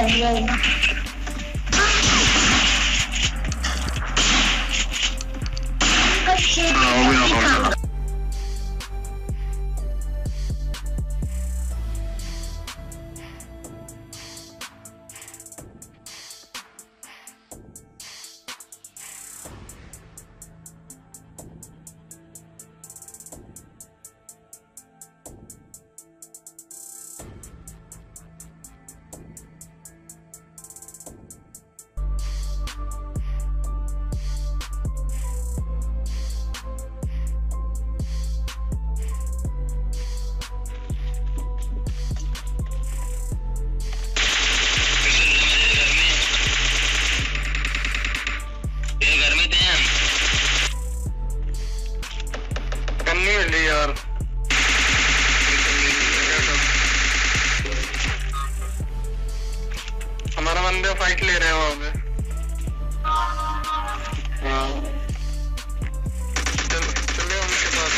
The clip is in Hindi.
啊，我们要放假了。recently or हमारा बंदे फाइट ले रहे हैं वहाँ पे चलो चलो उनके पास